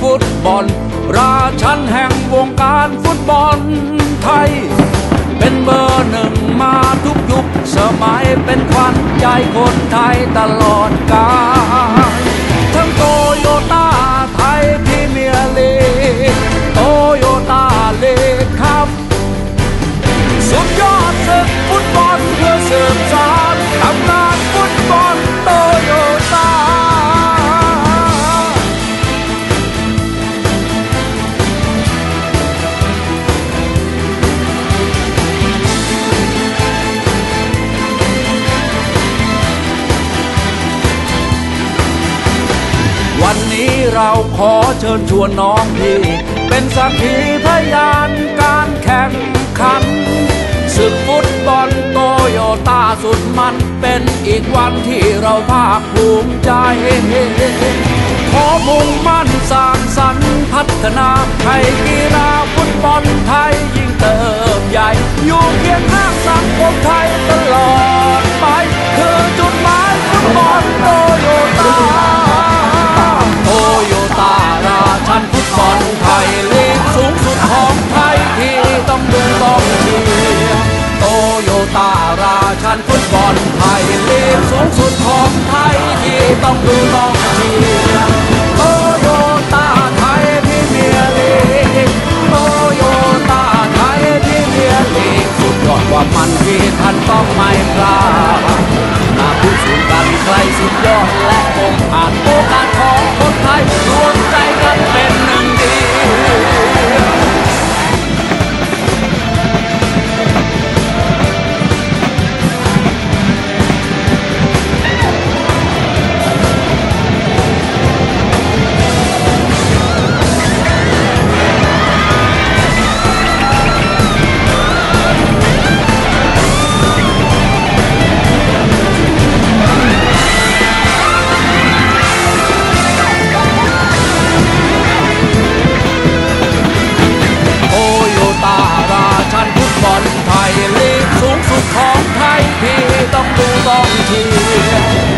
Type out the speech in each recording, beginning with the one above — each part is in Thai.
ฟุตบอล ราชันแห่งวงการฟุตบอลไทย เป็นเบอร์หนึ่งมาทุกยุคสมัยเป็นควันใจคนไทยตลอดกาล เราขอเชิญชวนน้องพี่เป็นสักขีพยานการแข่งขันศึกฟุตบอลโตโยต้าสุดมันเป็นอีกวันที่เราภาคภูมิใจ ขอมุ่งมั่นสร้างสรรค์พัฒนาให้กีฬาฟุตบอลไทยยิ่งเติบใหญ่ อยู่เคียงข้างสังคมไทยตลอด ชันฟุตบอลไทยลีกสูงสุดของไทยที่ต้องดูต้องเชียร์โตโยต้าไทยพรีเมียร์ลีกโตโยต้าไทยพรีเมียร์ลีกสุดยอดความมันที่ท่านต้องไม่พลาดมาพิสูจน์กันใครสุดยอดและ ที่ต้องดูต้องเชียร์โตโย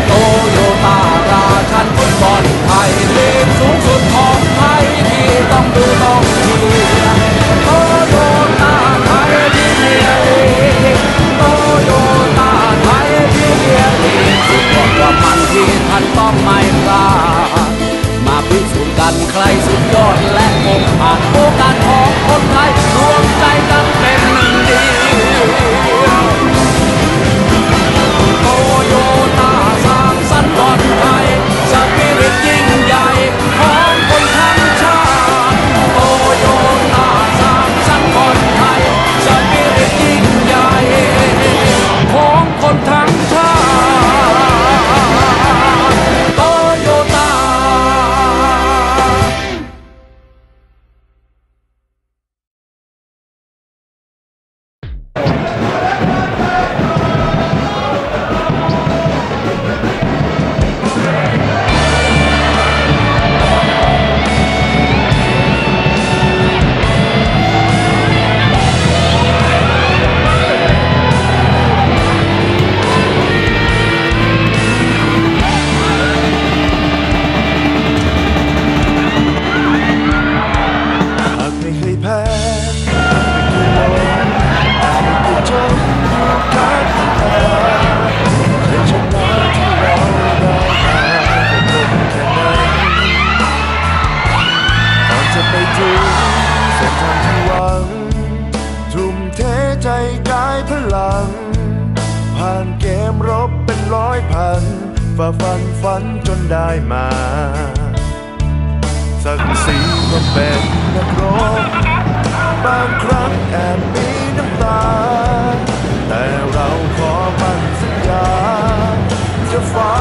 นฝ่าฟันฝันจนได้มา สักสีก็เป็นนักร้องบางครั้งแอบมีน้ำตา แต่เราขอมั่นสัญญาจะฝ่า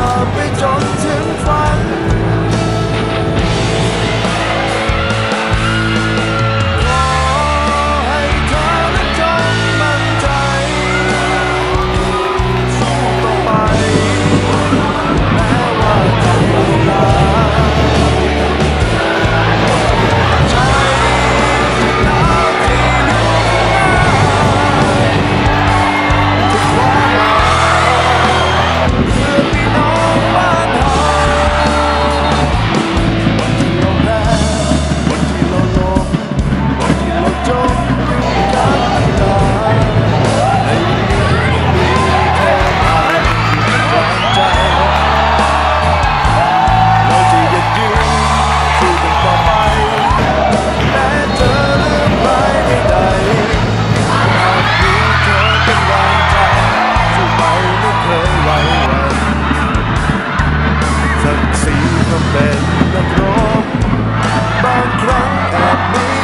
Ben Lebron, Ben Lebron,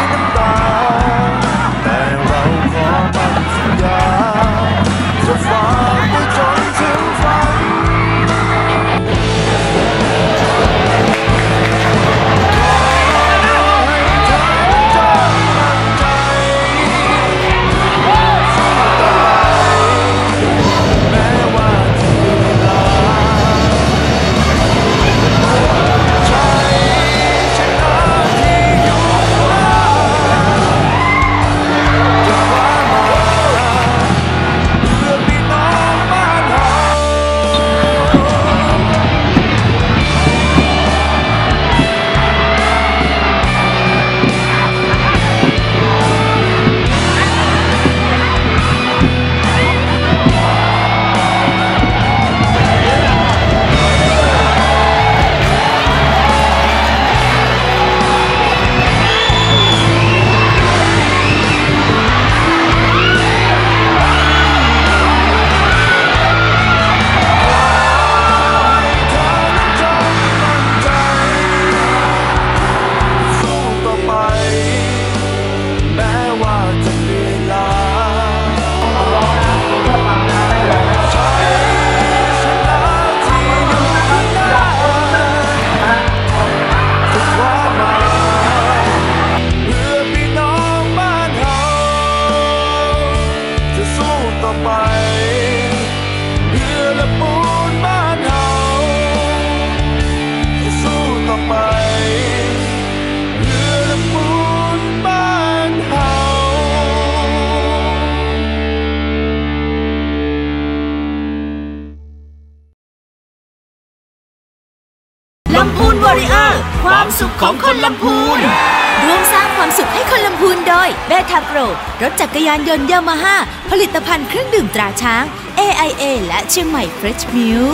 ของคนลำพูนร่วมสร้างความสุขให้คนลำพูนโดยเบทาโกรรถจักรยานยนต์ยามาฮ่าผลิตภัณฑ์เครื่องดื่มตราช้าง AIA และเชียงใหม่เฟรชมิล